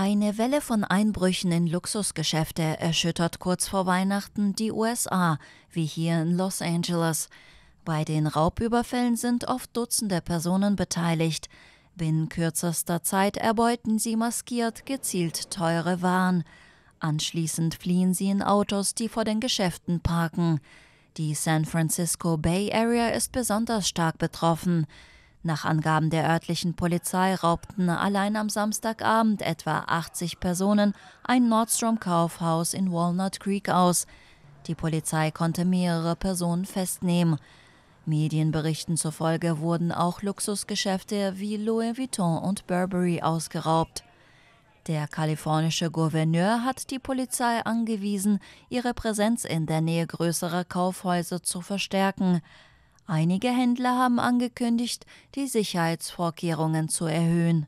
Eine Welle von Einbrüchen in Luxusgeschäfte erschüttert kurz vor Weihnachten die USA, wie hier in Los Angeles. Bei den Raubüberfällen sind oft Dutzende Personen beteiligt. Binnen kürzester Zeit erbeuten sie maskiert gezielt teure Waren. Anschließend fliehen sie in Autos, die vor den Geschäften parken. Die San Francisco Bay Area ist besonders stark betroffen. Nach Angaben der örtlichen Polizei raubten allein am Samstagabend etwa 80 Personen ein Nordstrom-Kaufhaus in Walnut Creek aus. Die Polizei konnte mehrere Personen festnehmen. Medienberichten zufolge wurden auch Luxusgeschäfte wie Louis Vuitton und Burberry ausgeraubt. Der kalifornische Gouverneur hat die Polizei angewiesen, ihre Präsenz in der Nähe größerer Kaufhäuser zu verstärken. Einige Händler haben angekündigt, die Sicherheitsvorkehrungen zu erhöhen.